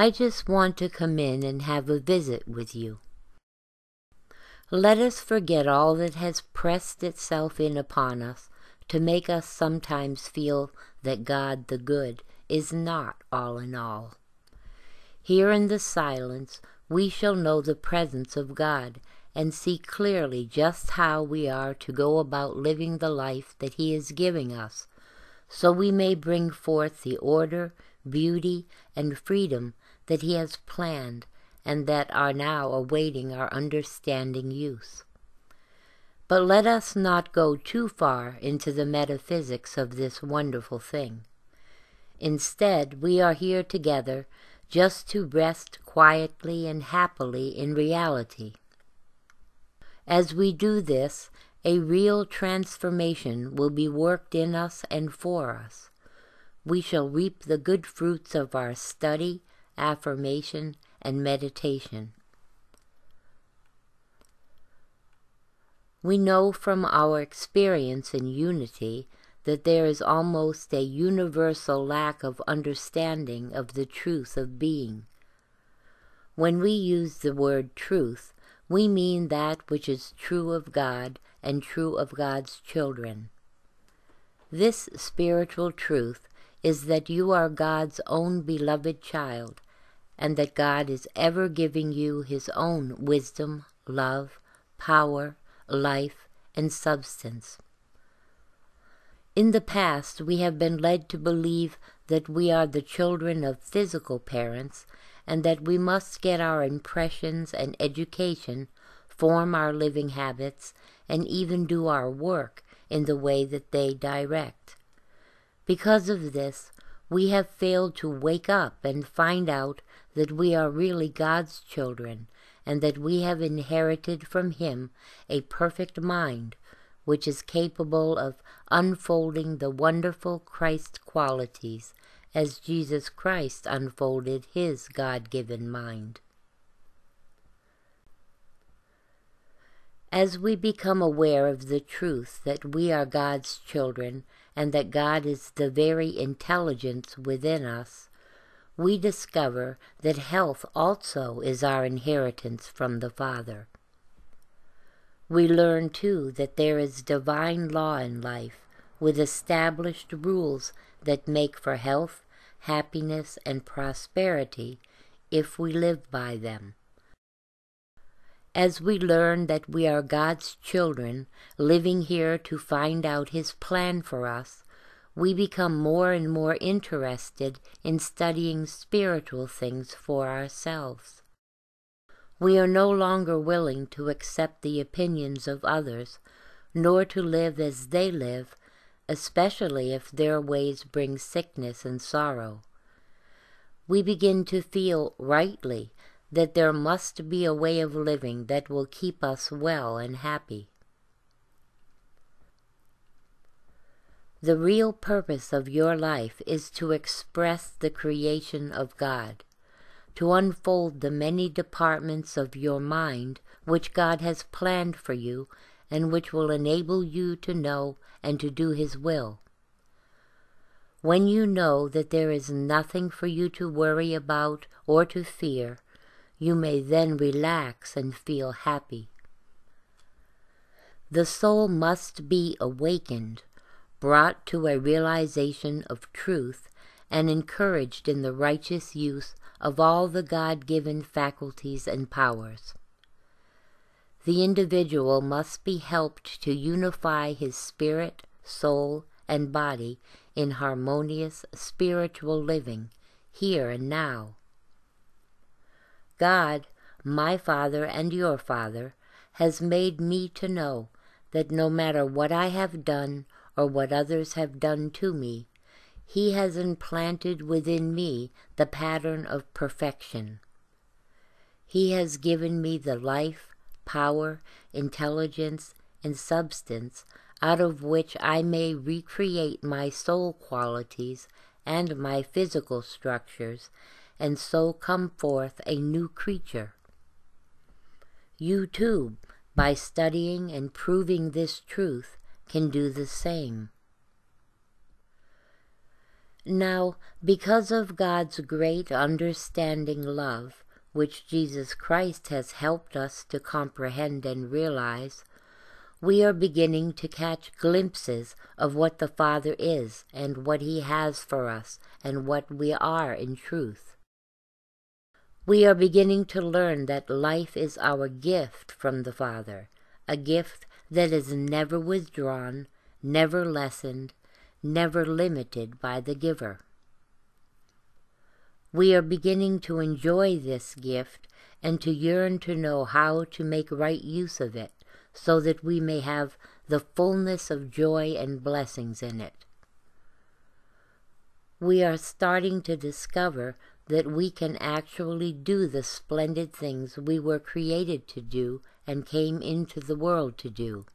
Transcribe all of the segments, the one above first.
I just want to come in and have a visit with you. Let us forget all that has pressed itself in upon us to make us sometimes feel that God the good is not all in all. Here in the silence we shall know the presence of God and see clearly just how we are to go about living the life that He is giving us, so we may bring forth the order, beauty, and freedom that He has planned and that are now awaiting our understanding use. But let us not go too far into the metaphysics of this wonderful thing. Instead, we are here together just to rest quietly and happily in reality. As we do this, a real transformation will be worked in us and for us. We shall reap the good fruits of our study, affirmation, and meditation. We know from our experience in unity that there is almost a universal lack of understanding of the truth of being. When we use the word truth, we mean that which is true of God and true of God's children. This spiritual truth is that you are God's own beloved child and that God is ever giving you his own wisdom, love, power, life, and substance. In the past, we have been led to believe that we are the children of physical parents and that we must get our impressions and education, form our living habits, and even do our work in the way that they direct. Because of this, we have failed to wake up and find out that we are really God's children and that we have inherited from Him a perfect mind which is capable of unfolding the wonderful Christ qualities as Jesus Christ unfolded his God given mind. As we become aware of the truth that we are God's children and that God is the very intelligence within us, we discover that health also is our inheritance from the Father. We learn too that there is divine law in life with established rules that make for health, happiness, and prosperity if we live by them. As we learn that we are God's children living here to find out His plan for us, we become more and more interested in studying spiritual things for ourselves. We are no longer willing to accept the opinions of others, nor to live as they live, especially if their ways bring sickness and sorrow. We begin to feel rightly that there must be a way of living that will keep us well and happy. The real purpose of your life is to express the creation of God to unfold the many departments of your mind which God has planned for you and which will enable you to know and to do His will. When you know that there is nothing for you to worry about or to fear, you may then relax and feel happy. The soul must be awakened, brought to a realization of truth, and encouraged in the righteous use of all the God given faculties and powers. The individual must be helped to unify his spirit, soul, and body in harmonious spiritual living here and now. God, my Father and your Father, has made me to know that no matter what I have done or what others have done to me, he has implanted within me the pattern of perfection. He has given me the life, power, intelligence, and substance out of which I may recreate my soul qualities and my physical structures, and so come forth a new creature. You too, by studying and proving this truth, can do the same. Now, because of God's great understanding love, which Jesus Christ has helped us to comprehend and realize, we are beginning to catch glimpses of what the Father is and what He has for us and what we are in truth. We are beginning to learn that life is our gift from the Father, a gift that is never withdrawn, never lessened, never limited by the giver. We are beginning to enjoy this gift and to yearn to know how to make right use of it so that we may have the fullness of joy and blessings in it. We are starting to discover that we can actually do the splendid things we were created to do and came into the world to do.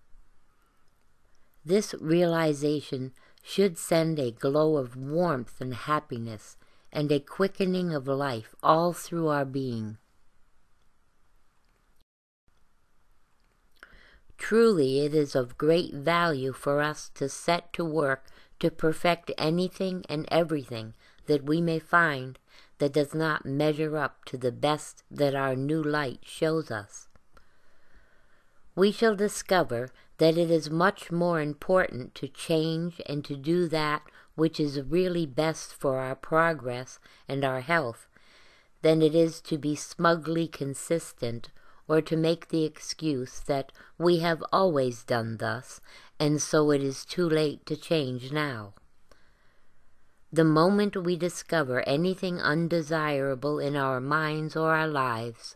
This realization should send a glow of warmth and happiness and a quickening of life all through our being. Truly, it is of great value for us to set to work to perfect anything and everything that we may find that does not measure up to the best that our new light shows us. We shall discover that it is much more important to change and to do that which is really best for our progress and our health than it is to be smugly consistent or to make the excuse that we have always done thus, and so it is too late to change now. The moment we discover anything undesirable in our minds or our lives,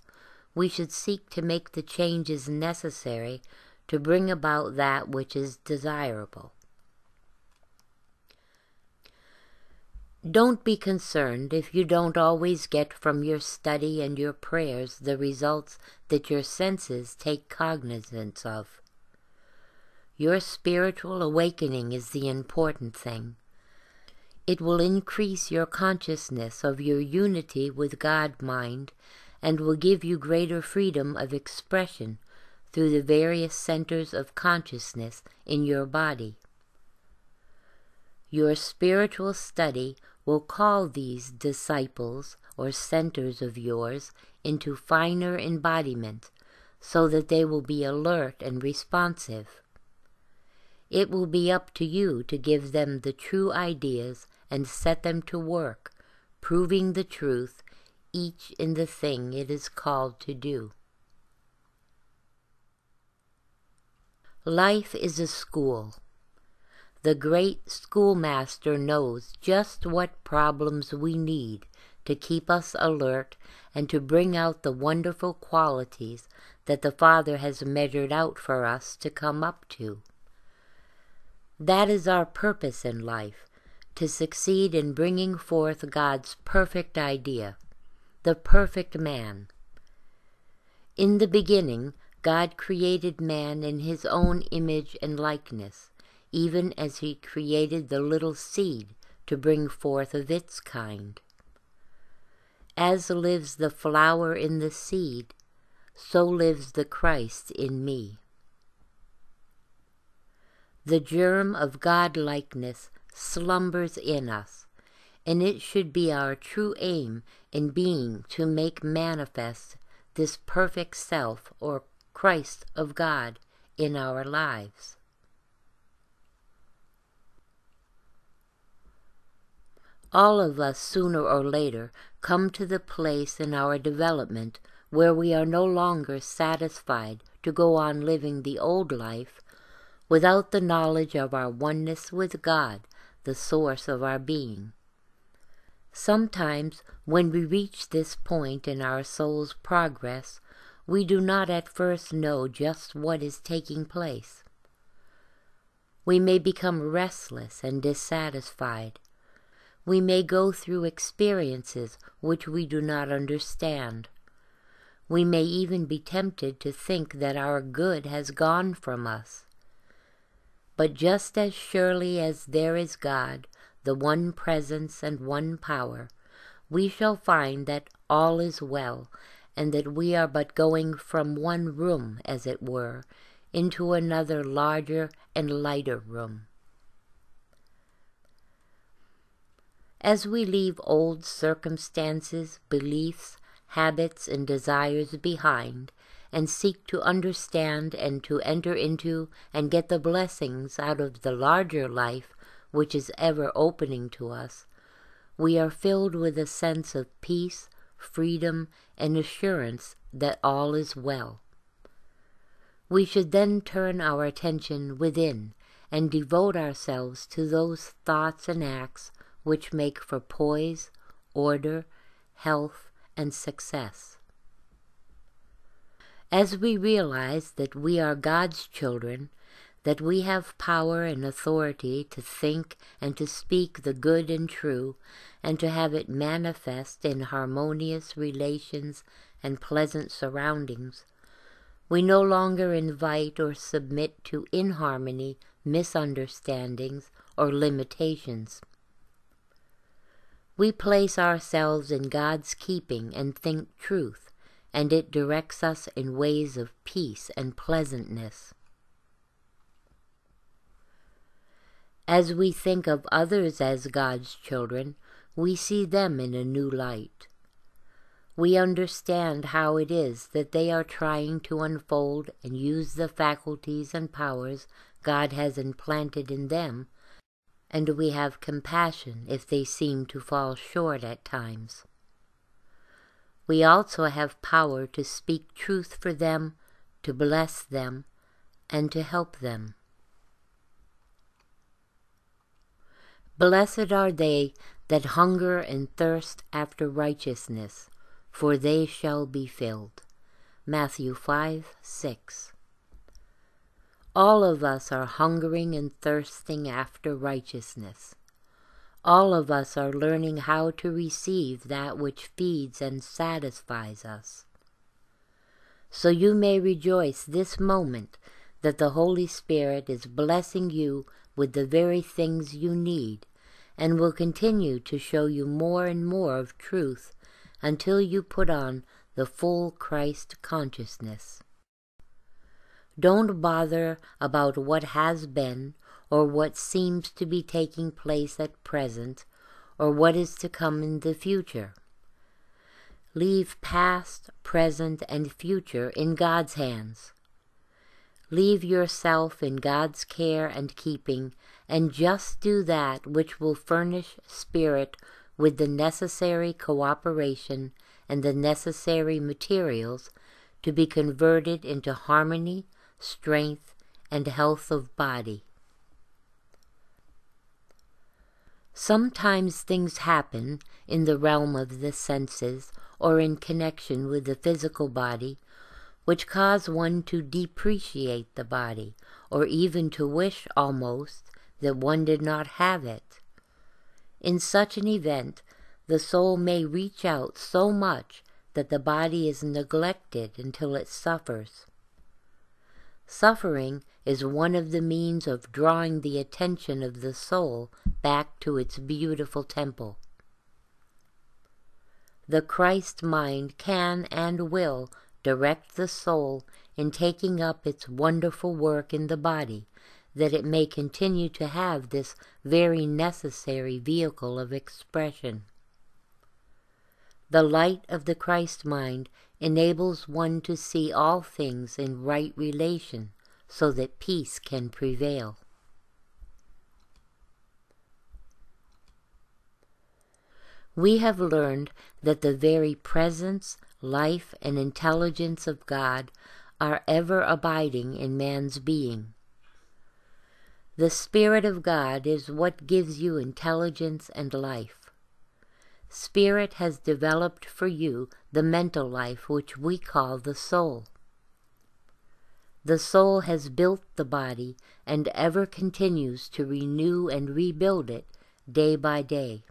we should seek to make the changes necessary to bring about that which is desirable. Don't be concerned if you don't always get from your study and your prayers the results that your senses take cognizance of. Your spiritual awakening is the important thing. It will increase your consciousness of your unity with God mind and will give you greater freedom of expression through the various centers of consciousness in your body. Your spiritual study will call these disciples or centers of yours into finer embodiment so that they will be alert and responsive. It will be up to you to give them the true ideas and set them to work, proving the truth, each in the thing it is called to do. Life is a school. The great schoolmaster knows just what problems we need to keep us alert and to bring out the wonderful qualities that the Father has measured out for us to come up to. That is our purpose in life, to succeed in bringing forth God's perfect idea, the perfect man. In the beginning, God created man in his own image and likeness even as he created the little seed to bring forth of its kind. As lives the flower in the seed, so lives the Christ in me. The germ of God-likeness slumbers in us, and it should be our true aim in being to make manifest this perfect self or Christ of God in our lives. All of us, sooner or later, come to the place in our development where we are no longer satisfied to go on living the old life without the knowledge of our oneness with God, the source of our being. Sometimes, when we reach this point in our soul's progress, we do not at first know just what is taking place. We may become restless and dissatisfied, we may go through experiences which we do not understand. We may even be tempted to think that our good has gone from us. But just as surely as there is God, the one presence and one power, we shall find that all is well, and that we are but going from one room, as it were, into another larger and lighter room. As we leave old circumstances, beliefs, habits, and desires behind, and seek to understand and to enter into and get the blessings out of the larger life which is ever opening to us, we are filled with a sense of peace, freedom, and assurance that all is well. We should then turn our attention within and devote ourselves to those thoughts and acts which make for poise, order, health, and success. As we realize that we are God's children, that we have power and authority to think and to speak the good and true, and to have it manifest in harmonious relations and pleasant surroundings, we no longer invite or submit to inharmony, misunderstandings, or limitations. We place ourselves in God's keeping and think truth, and it directs us in ways of peace and pleasantness. As we think of others as God's children, we see them in a new light. We understand how it is that they are trying to unfold and use the faculties and powers God has implanted in them and we have compassion if they seem to fall short at times. We also have power to speak truth for them, to bless them, and to help them. Blessed are they that hunger and thirst after righteousness, for they shall be filled. Matthew 5 6. All of us are hungering and thirsting after righteousness. All of us are learning how to receive that which feeds and satisfies us. So you may rejoice this moment that the Holy Spirit is blessing you with the very things you need and will continue to show you more and more of truth until you put on the full Christ consciousness. Don't bother about what has been or what seems to be taking place at present or what is to come in the future. Leave past, present, and future in God's hands. Leave yourself in God's care and keeping, and just do that which will furnish spirit with the necessary cooperation and the necessary materials to be converted into harmony strength, and health of body. Sometimes things happen in the realm of the senses or in connection with the physical body which cause one to depreciate the body or even to wish almost that one did not have it. In such an event, the soul may reach out so much that the body is neglected until it suffers. Suffering is one of the means of drawing the attention of the soul back to its beautiful temple. The Christ mind can and will direct the soul in taking up its wonderful work in the body, that it may continue to have this very necessary vehicle of expression. The light of the Christ mind enables one to see all things in right relation so that peace can prevail. We have learned that the very presence, life, and intelligence of God are ever abiding in man's being. The Spirit of God is what gives you intelligence and life. Spirit has developed for you the mental life which we call the soul. The soul has built the body and ever continues to renew and rebuild it day by day.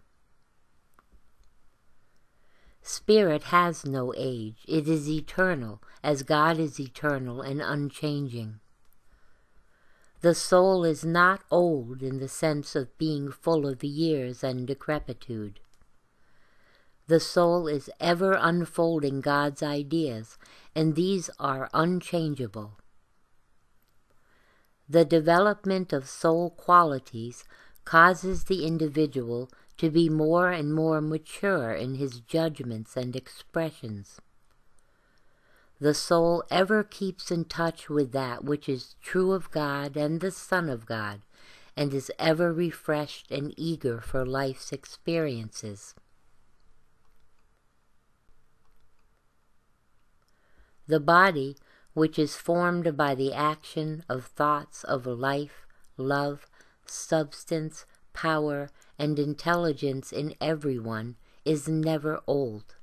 Spirit has no age. It is eternal, as God is eternal and unchanging. The soul is not old in the sense of being full of years and decrepitude. The soul is ever unfolding God's ideas, and these are unchangeable. The development of soul qualities causes the individual to be more and more mature in his judgments and expressions. The soul ever keeps in touch with that which is true of God and the Son of God, and is ever refreshed and eager for life's experiences. The body, which is formed by the action of thoughts of life, love, substance, power, and intelligence in everyone, is never old.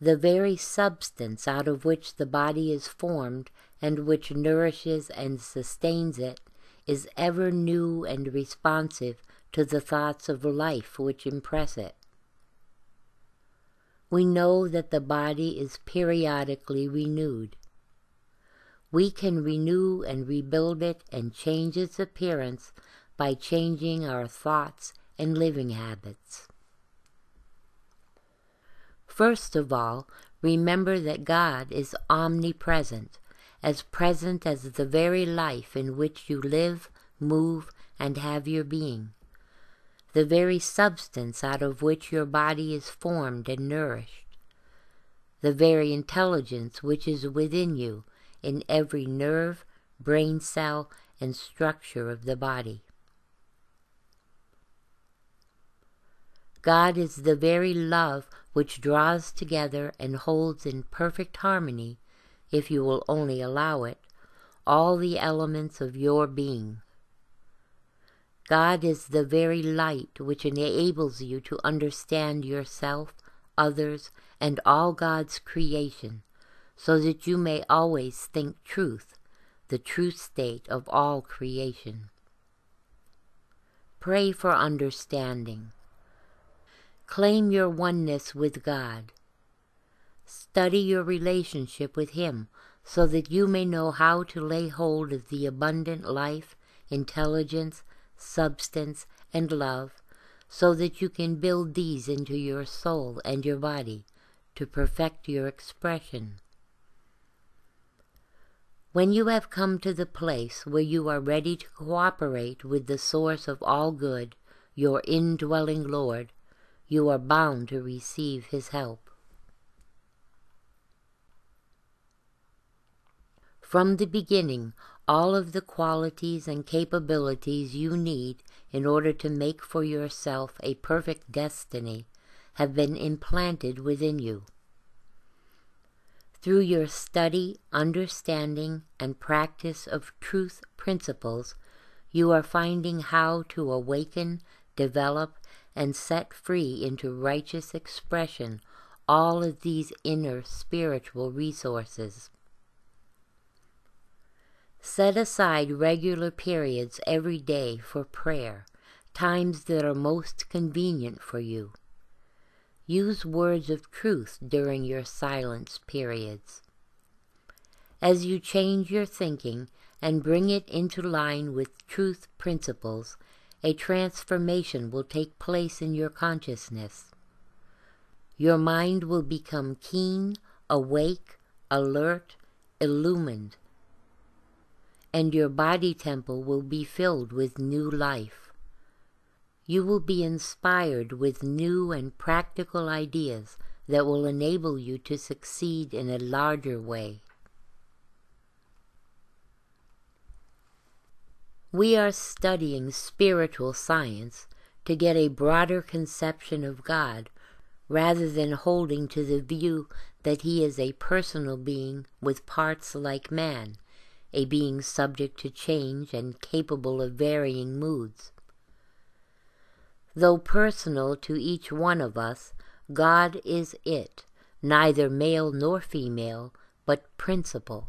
The very substance out of which the body is formed and which nourishes and sustains it is ever new and responsive to the thoughts of life which impress it. We know that the body is periodically renewed. We can renew and rebuild it and change its appearance by changing our thoughts and living habits. First of all, remember that God is omnipresent as present as the very life in which you live, move, and have your being, the very substance out of which your body is formed and nourished, the very intelligence which is within you in every nerve, brain cell, and structure of the body. God is the very love which draws together and holds in perfect harmony if you will only allow it, all the elements of your being. God is the very light which enables you to understand yourself, others, and all God's creation, so that you may always think truth, the true state of all creation. Pray for understanding. Claim your oneness with God. Study your relationship with Him so that you may know how to lay hold of the abundant life, intelligence, substance, and love, so that you can build these into your soul and your body to perfect your expression. When you have come to the place where you are ready to cooperate with the source of all good, your indwelling Lord, you are bound to receive his help. From the beginning, all of the qualities and capabilities you need in order to make for yourself a perfect destiny have been implanted within you. Through your study, understanding, and practice of truth principles, you are finding how to awaken, develop, and set free into righteous expression all of these inner spiritual resources. Set aside regular periods every day for prayer, times that are most convenient for you. Use words of truth during your silence periods. As you change your thinking and bring it into line with truth principles, a transformation will take place in your consciousness. Your mind will become keen, awake, alert, illumined and your body temple will be filled with new life. You will be inspired with new and practical ideas that will enable you to succeed in a larger way. We are studying spiritual science to get a broader conception of God rather than holding to the view that he is a personal being with parts like man a being subject to change and capable of varying moods. Though personal to each one of us, God is it, neither male nor female, but principle.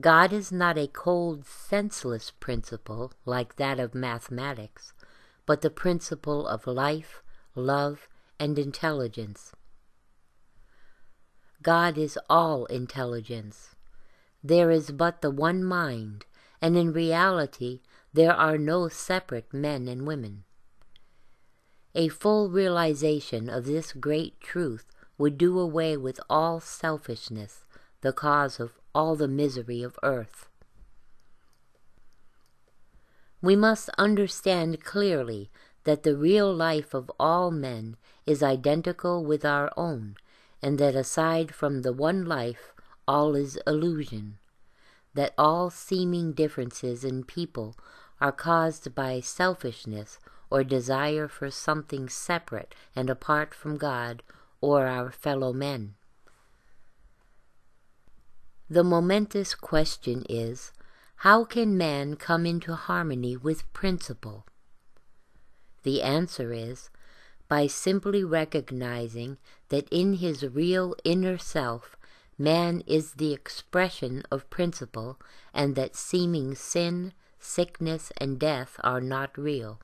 God is not a cold, senseless principle like that of mathematics, but the principle of life, love, and intelligence. God is all intelligence. There is but the one mind, and in reality there are no separate men and women. A full realization of this great truth would do away with all selfishness, the cause of all the misery of earth. We must understand clearly that the real life of all men is identical with our own, and that aside from the one life, all is illusion, that all seeming differences in people are caused by selfishness or desire for something separate and apart from God or our fellow men. The momentous question is, how can man come into harmony with principle? The answer is, by simply recognizing that in his real inner self man is the expression of principle and that seeming sin, sickness, and death are not real.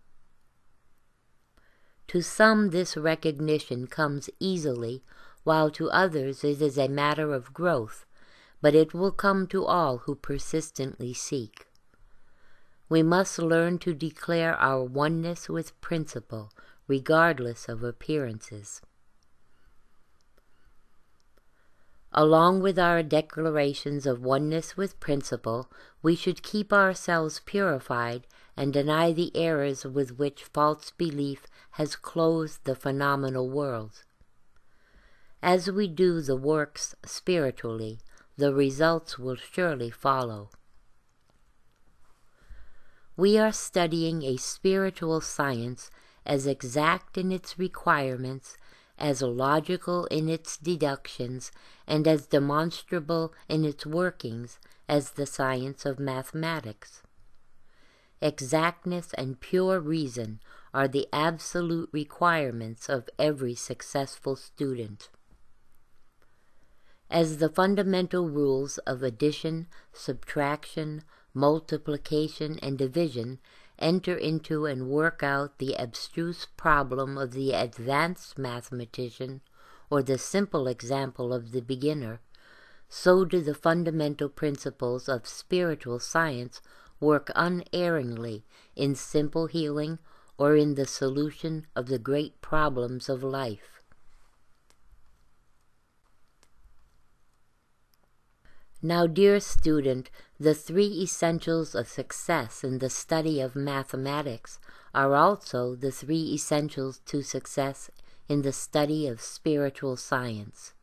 To some this recognition comes easily, while to others it is a matter of growth, but it will come to all who persistently seek. We must learn to declare our oneness with principle, regardless of appearances. Along with our declarations of oneness with principle, we should keep ourselves purified and deny the errors with which false belief has clothed the phenomenal world. As we do the works spiritually, the results will surely follow. We are studying a spiritual science as exact in its requirements, as logical in its deductions, and as demonstrable in its workings as the science of mathematics. Exactness and pure reason are the absolute requirements of every successful student. As the fundamental rules of addition, subtraction, multiplication, and division enter into and work out the abstruse problem of the advanced mathematician or the simple example of the beginner, so do the fundamental principles of spiritual science work unerringly in simple healing or in the solution of the great problems of life. Now, dear student, the three essentials of success in the study of mathematics are also the three essentials to success in the study of spiritual science.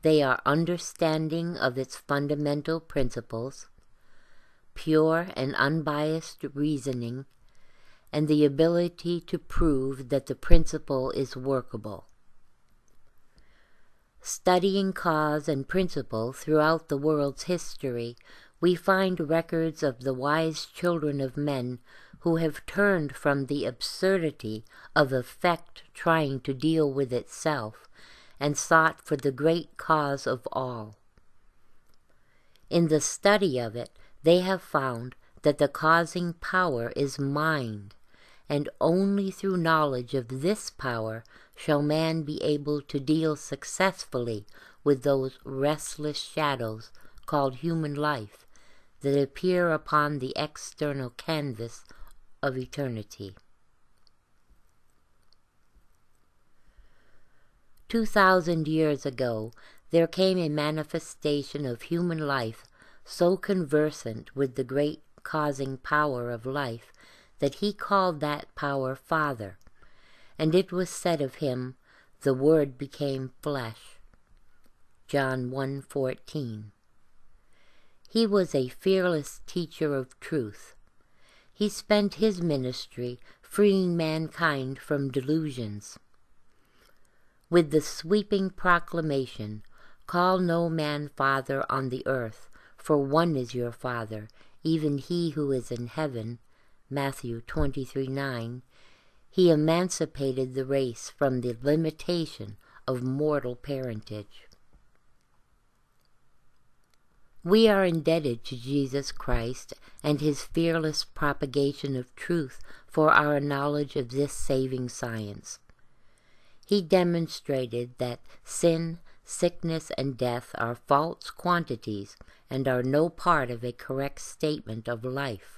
They are understanding of its fundamental principles, pure and unbiased reasoning, and the ability to prove that the principle is workable. Studying cause and principle throughout the world's history, we find records of the wise children of men who have turned from the absurdity of effect trying to deal with itself and sought for the great cause of all. In the study of it, they have found that the causing power is mind, and only through knowledge of this power shall man be able to deal successfully with those restless shadows called human life that appear upon the external canvas of eternity. Two thousand years ago, there came a manifestation of human life so conversant with the great causing power of life that he called that power Father and it was said of him, The Word became flesh. John 1:14. He was a fearless teacher of truth. He spent his ministry freeing mankind from delusions. With the sweeping proclamation, Call no man Father on the earth, for one is your Father, even he who is in heaven, Matthew 23:9, he emancipated the race from the limitation of mortal parentage. We are indebted to Jesus Christ and his fearless propagation of truth for our knowledge of this saving science. He demonstrated that sin, sickness, and death are false quantities and are no part of a correct statement of life.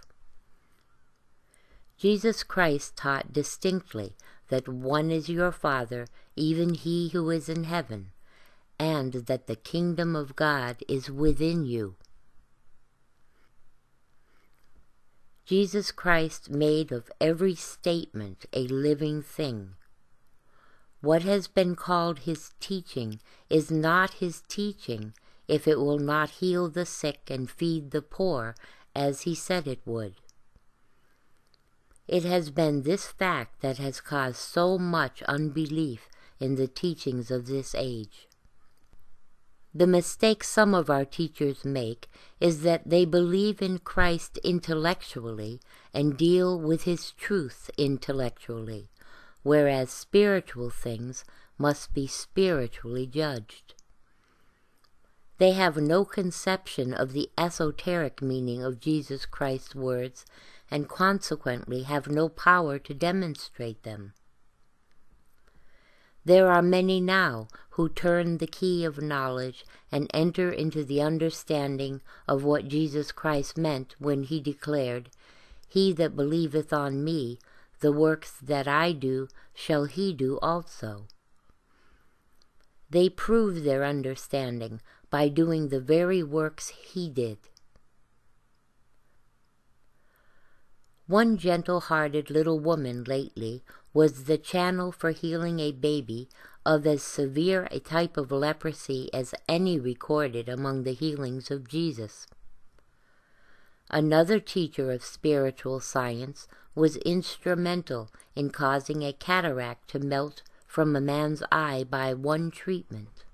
Jesus Christ taught distinctly that one is your Father, even he who is in heaven, and that the kingdom of God is within you. Jesus Christ made of every statement a living thing. What has been called his teaching is not his teaching if it will not heal the sick and feed the poor as he said it would. It has been this fact that has caused so much unbelief in the teachings of this age. The mistake some of our teachers make is that they believe in Christ intellectually and deal with his truth intellectually, whereas spiritual things must be spiritually judged. They have no conception of the esoteric meaning of Jesus Christ's words and consequently have no power to demonstrate them. There are many now who turn the key of knowledge and enter into the understanding of what Jesus Christ meant when he declared, He that believeth on me, the works that I do shall he do also. They prove their understanding by doing the very works he did. One gentle-hearted little woman lately was the channel for healing a baby of as severe a type of leprosy as any recorded among the healings of Jesus. Another teacher of spiritual science was instrumental in causing a cataract to melt from a man's eye by one treatment.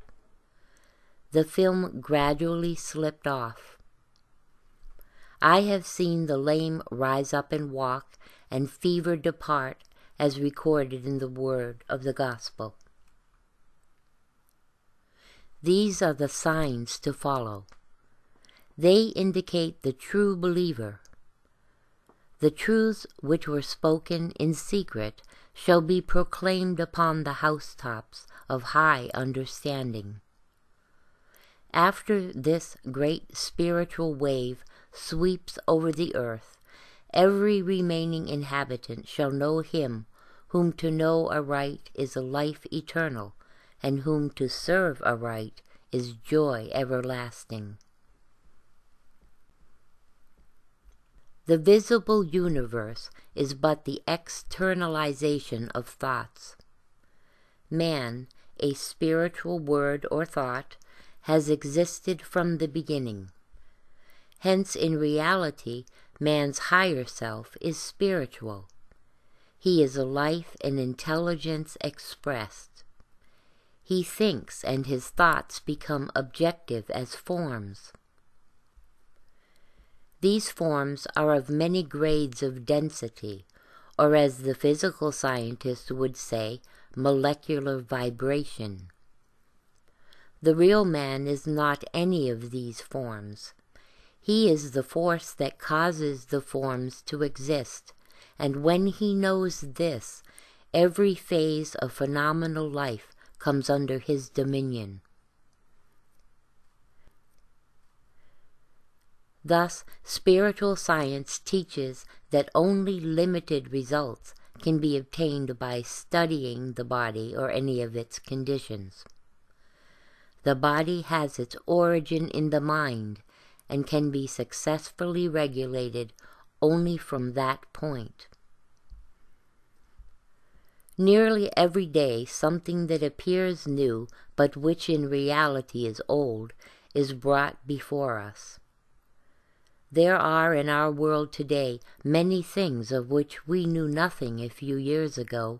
The film gradually slipped off. I have seen the lame rise up and walk, and fever depart, as recorded in the word of the gospel. These are the signs to follow. They indicate the true believer. The truths which were spoken in secret shall be proclaimed upon the housetops of high understanding. After this great spiritual wave sweeps over the earth, every remaining inhabitant shall know him whom to know aright is a life eternal, and whom to serve aright is joy everlasting. The visible universe is but the externalization of thoughts. Man, a spiritual word or thought, has existed from the beginning. Hence, in reality, man's higher self is spiritual. He is a life and intelligence expressed. He thinks and his thoughts become objective as forms. These forms are of many grades of density, or as the physical scientists would say, molecular vibration. The real man is not any of these forms. He is the force that causes the forms to exist, and when he knows this, every phase of phenomenal life comes under his dominion. Thus, spiritual science teaches that only limited results can be obtained by studying the body or any of its conditions. The body has its origin in the mind and can be successfully regulated only from that point. Nearly every day something that appears new, but which in reality is old, is brought before us. There are in our world today many things of which we knew nothing a few years ago.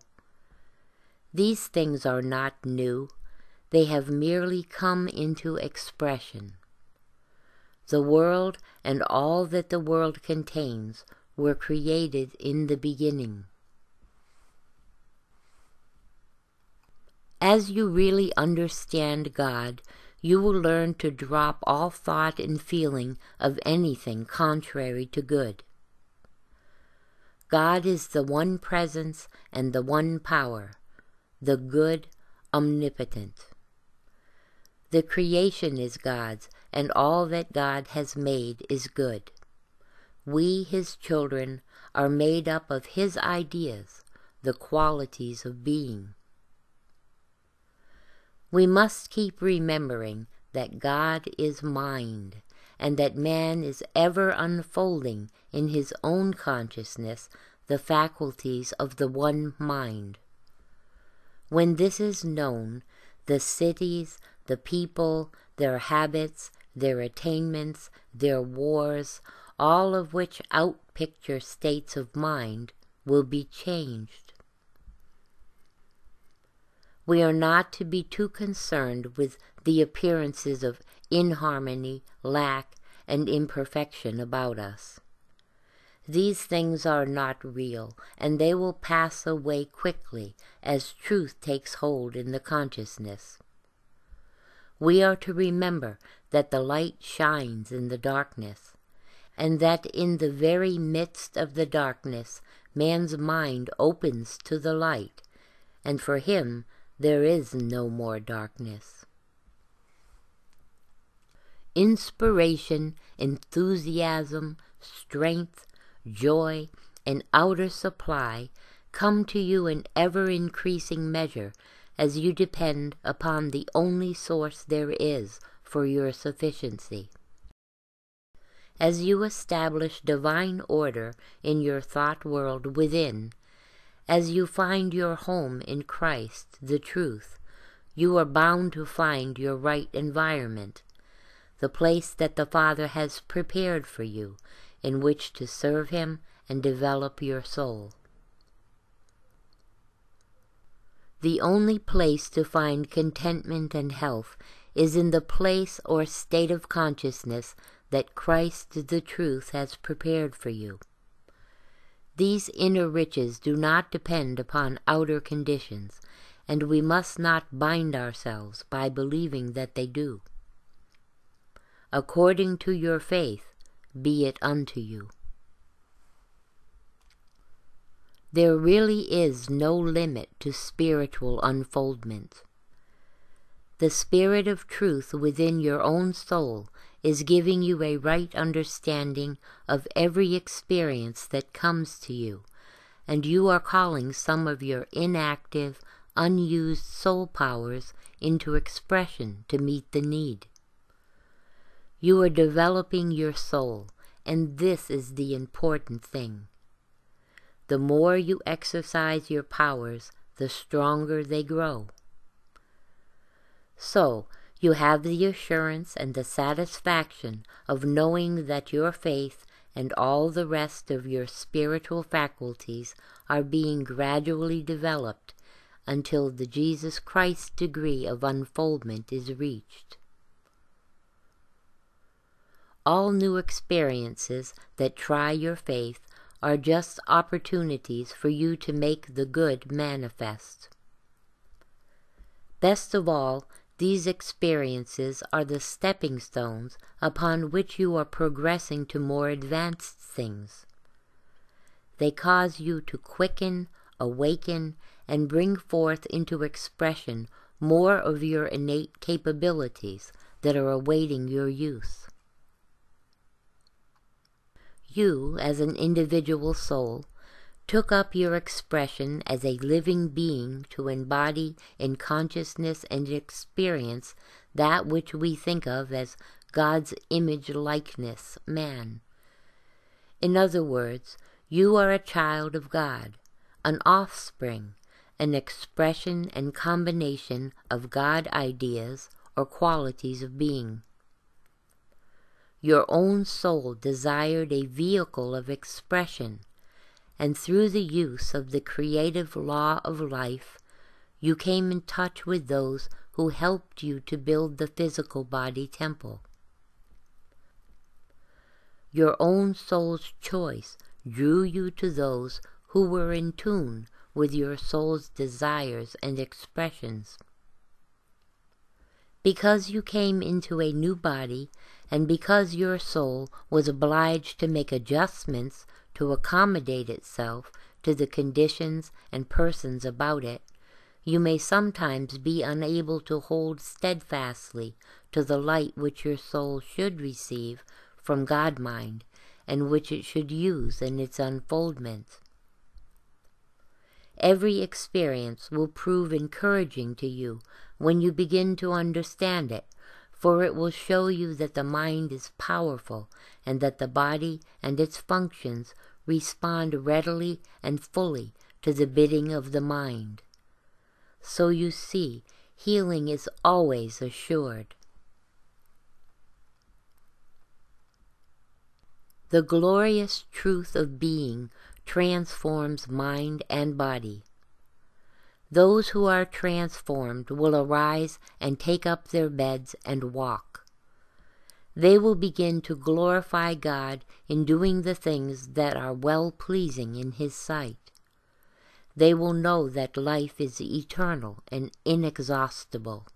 These things are not new, they have merely come into expression. The world and all that the world contains were created in the beginning. As you really understand God, you will learn to drop all thought and feeling of anything contrary to good. God is the one presence and the one power, the good omnipotent. The creation is God's, and all that God has made is good. We, His children, are made up of His ideas, the qualities of being. We must keep remembering that God is mind, and that man is ever unfolding in his own consciousness the faculties of the one mind. When this is known, the cities, the people, their habits, their attainments, their wars, all of which outpicture states of mind, will be changed. We are not to be too concerned with the appearances of inharmony, lack, and imperfection about us. These things are not real, and they will pass away quickly as truth takes hold in the consciousness. We are to remember that the light shines in the darkness, and that in the very midst of the darkness man's mind opens to the light, and for him there is no more darkness. Inspiration, enthusiasm, strength, joy, and outer supply come to you in ever increasing measure as you depend upon the only source there is for your sufficiency. As you establish divine order in your thought world within, as you find your home in Christ, the truth, you are bound to find your right environment, the place that the Father has prepared for you in which to serve Him and develop your soul. The only place to find contentment and health is in the place or state of consciousness that Christ the truth has prepared for you. These inner riches do not depend upon outer conditions, and we must not bind ourselves by believing that they do. According to your faith, be it unto you. There really is no limit to spiritual unfoldment. The Spirit of truth within your own soul is giving you a right understanding of every experience that comes to you, and you are calling some of your inactive, unused soul powers into expression to meet the need. You are developing your soul, and this is the important thing. The more you exercise your powers, the stronger they grow. So, you have the assurance and the satisfaction of knowing that your faith and all the rest of your spiritual faculties are being gradually developed until the Jesus Christ degree of unfoldment is reached. All new experiences that try your faith are just opportunities for you to make the good manifest. Best of all, these experiences are the stepping stones upon which you are progressing to more advanced things. They cause you to quicken, awaken, and bring forth into expression more of your innate capabilities that are awaiting your use you, as an individual soul, took up your expression as a living being to embody in consciousness and experience that which we think of as God's image likeness, man. In other words, you are a child of God, an offspring, an expression and combination of God ideas or qualities of being. Your own soul desired a vehicle of expression, and through the use of the creative law of life, you came in touch with those who helped you to build the physical body temple. Your own soul's choice drew you to those who were in tune with your soul's desires and expressions. Because you came into a new body and because your soul was obliged to make adjustments to accommodate itself to the conditions and persons about it, you may sometimes be unable to hold steadfastly to the light which your soul should receive from God mind and which it should use in its unfoldment. Every experience will prove encouraging to you when you begin to understand it, for it will show you that the mind is powerful and that the body and its functions respond readily and fully to the bidding of the mind. So you see, healing is always assured. The glorious truth of being transforms mind and body. Those who are transformed will arise and take up their beds and walk. They will begin to glorify God in doing the things that are well pleasing in His sight. They will know that life is eternal and inexhaustible.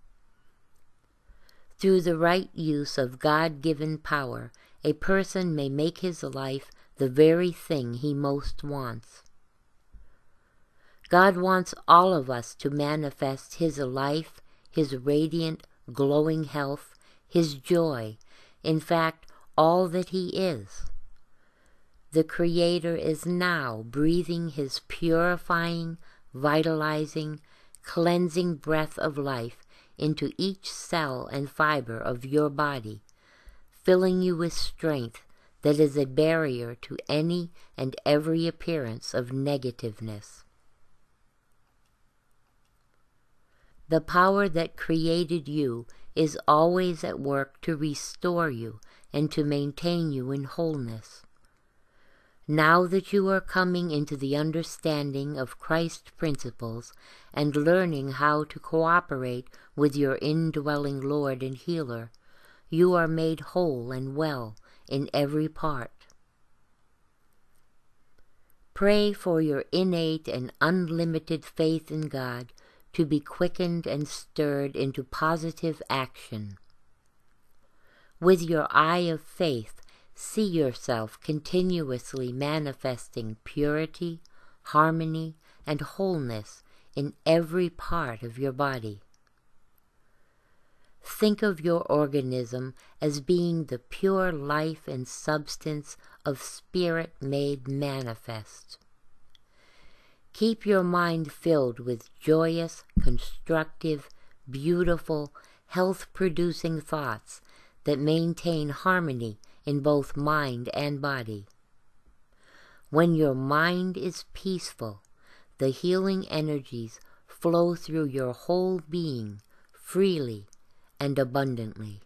Through the right use of God given power, a person may make his life the very thing he most wants. God wants all of us to manifest His life, His radiant, glowing health, His joy, in fact, all that He is. The Creator is now breathing His purifying, vitalizing, cleansing breath of life into each cell and fiber of your body, filling you with strength that is a barrier to any and every appearance of negativeness. The power that created you is always at work to restore you and to maintain you in wholeness. Now that you are coming into the understanding of Christ's principles and learning how to cooperate with your indwelling Lord and Healer, you are made whole and well in every part. Pray for your innate and unlimited faith in God to be quickened and stirred into positive action. With your eye of faith, see yourself continuously manifesting purity, harmony, and wholeness in every part of your body. Think of your organism as being the pure life and substance of spirit made manifest. Keep your mind filled with joyous, constructive, beautiful, health-producing thoughts that maintain harmony in both mind and body. When your mind is peaceful, the healing energies flow through your whole being freely and abundantly.